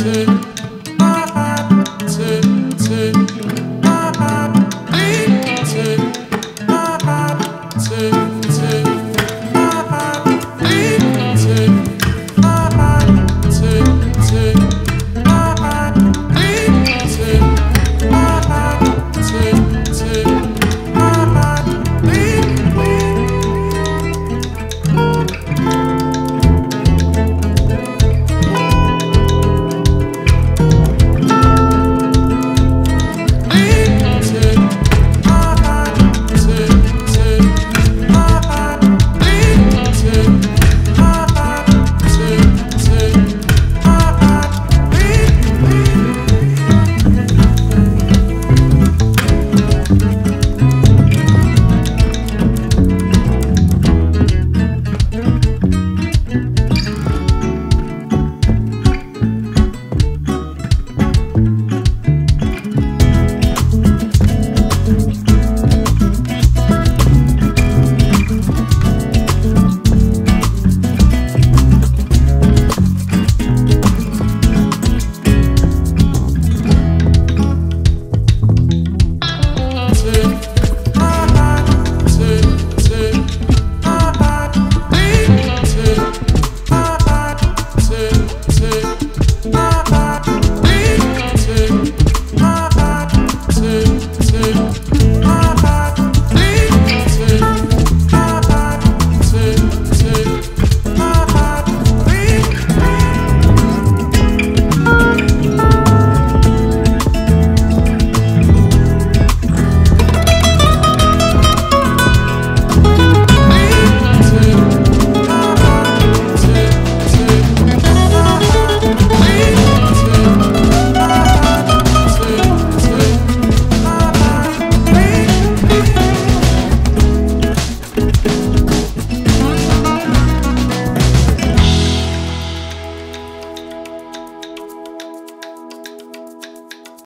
Two.